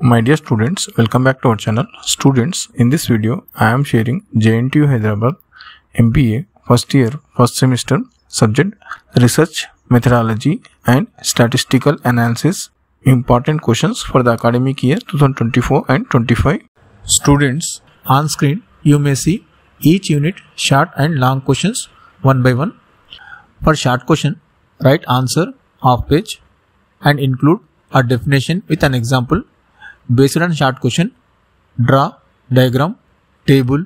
My dear students, welcome back to our channel. Students, in this video, I am sharing JNTU Hyderabad MBA first year, first semester subject Research Methodology and Statistical Analysis important questions for the academic year 2024 and 25. Students, on screen you may see each unit short and long questions one by one. For short question, write answer half page and include a definition with an example Based on short question, draw diagram, table,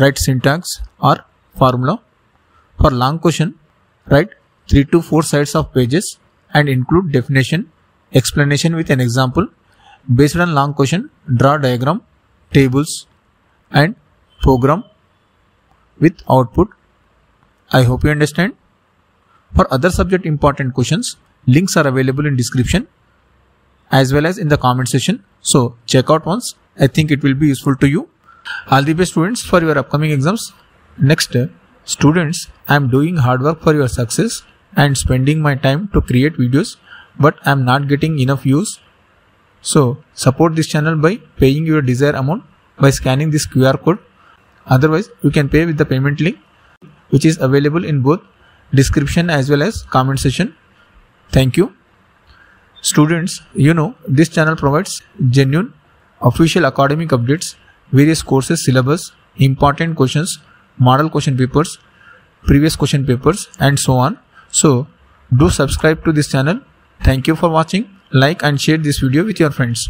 write syntax or formula. For long question, write 3 to 4 sides of pages and include definition, explanation with an example. Based on long question, draw diagram, tables and program with output. I hope you understand. For other subject important questions, links are available in description as well as in the comment section. So check out once. I think it will be useful to you. All the best students for your upcoming exams. Next, students, I am doing hard work for your success and spending my time to create videos, but I am not getting enough views. So support this channel by paying your desired amount by scanning this QR code. Otherwise, you can pay with the payment link which is available in both description as well as comment section. Thank you. Students, you know, this channel provides genuine, official academic updates, various courses, syllabus, important questions, model question papers, previous question papers, and so on. So, do subscribe to this channel. Thank you for watching. Like and share this video with your friends.